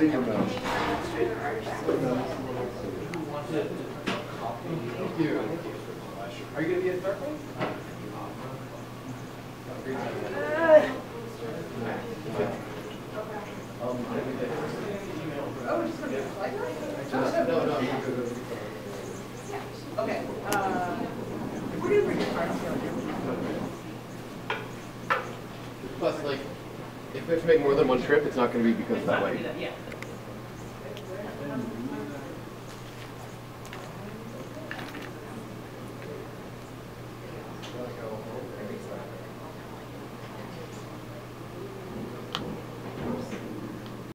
Sleeper mode. Thank you. Are you gonna be at Berkeley? Oh, just gonna be ride? No, no. Okay, uh, where do you bring your cards? Plus, like, if we have to make more than one trip, it's not gonna be because of that way. Yeah.